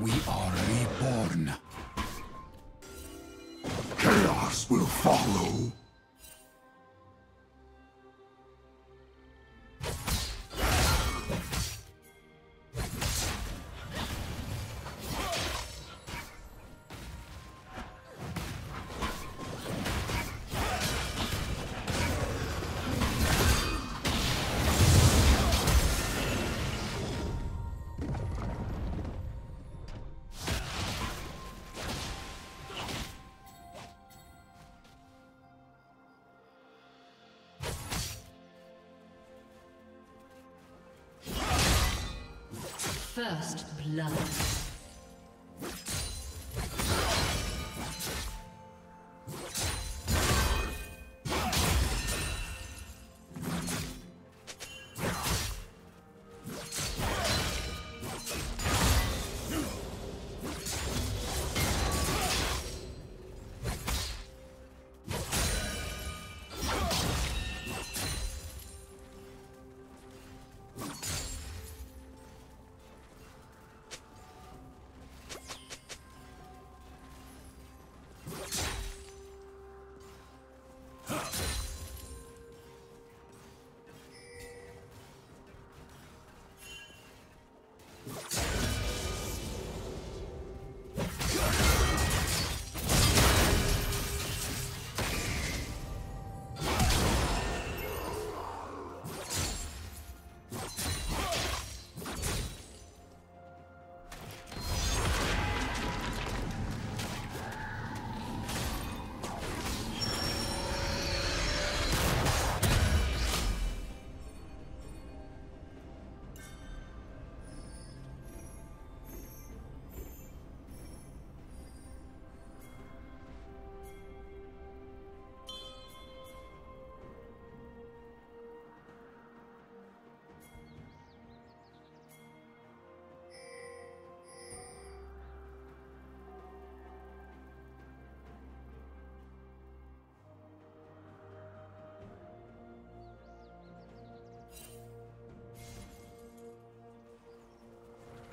We are reborn. Chaos will follow. Blood.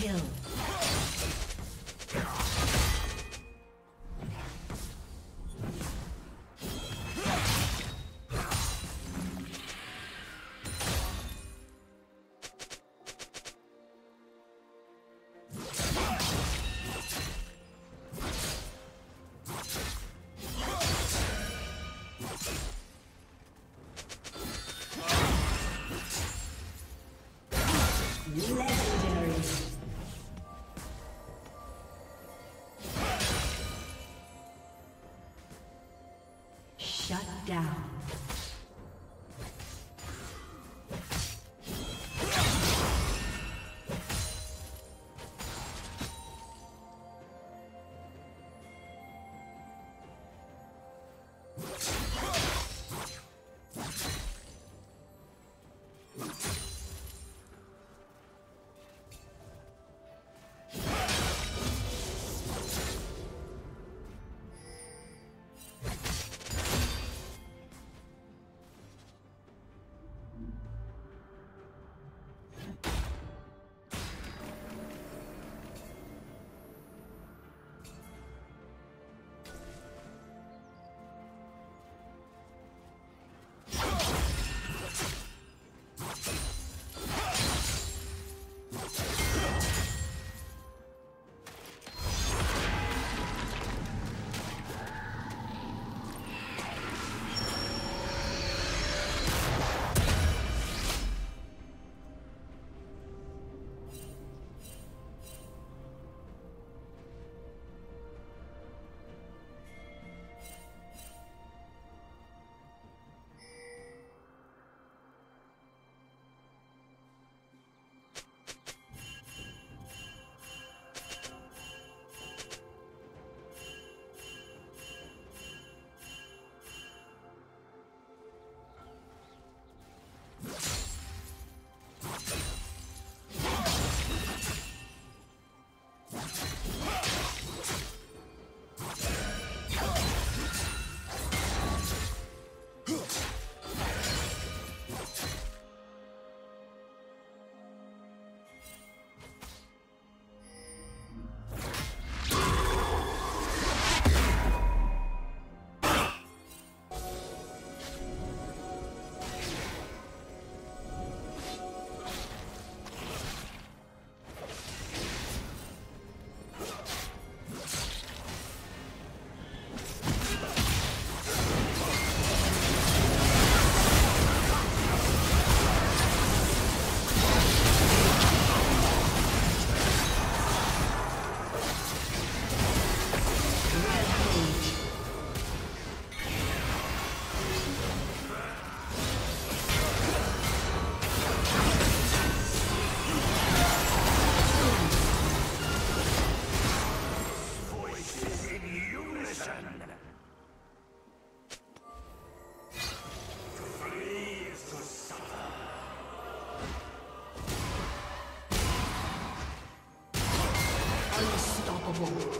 Kill. Down. 不好。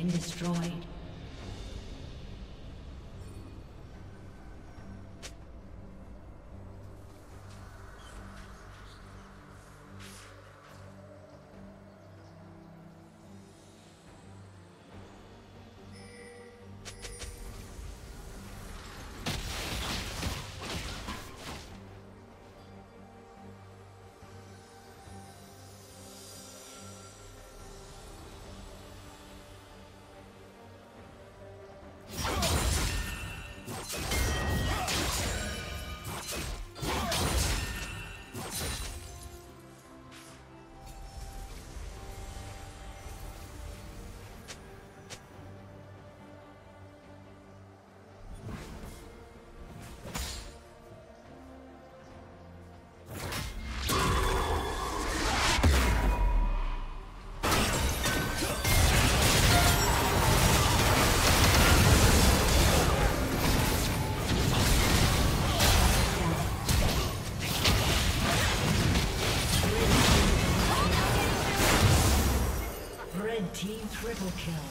been destroyed. Triple kill.